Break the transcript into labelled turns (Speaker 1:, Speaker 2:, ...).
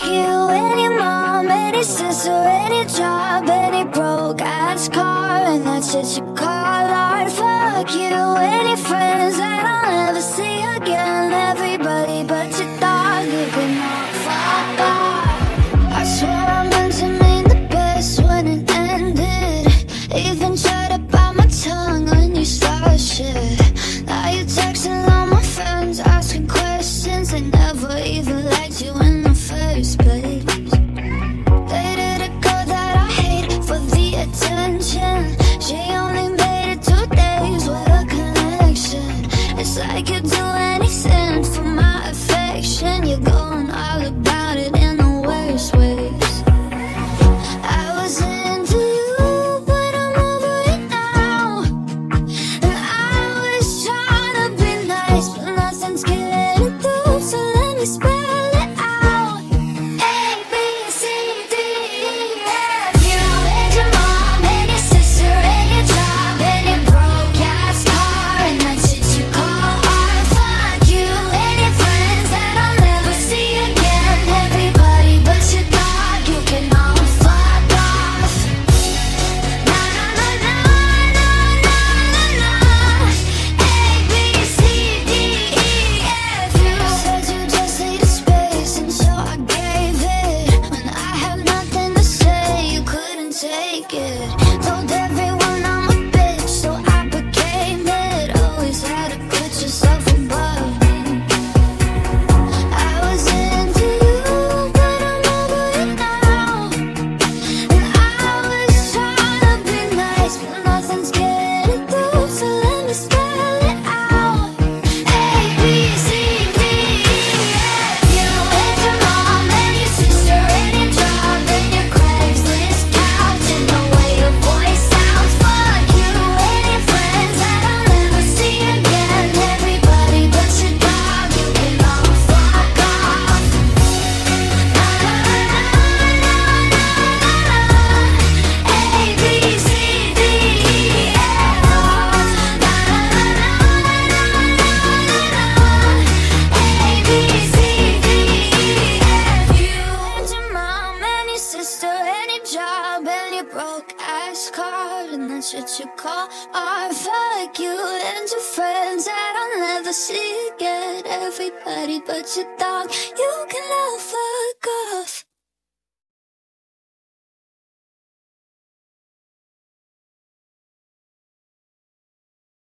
Speaker 1: like you and your mom and your sister and your job and your broke ass car and that shit you call art. Fuck you and your friends. take it. broke ass car, and that's what you call art. Fuck you and your friends that I'll never see again. Everybody but your dog, you can all fuck off.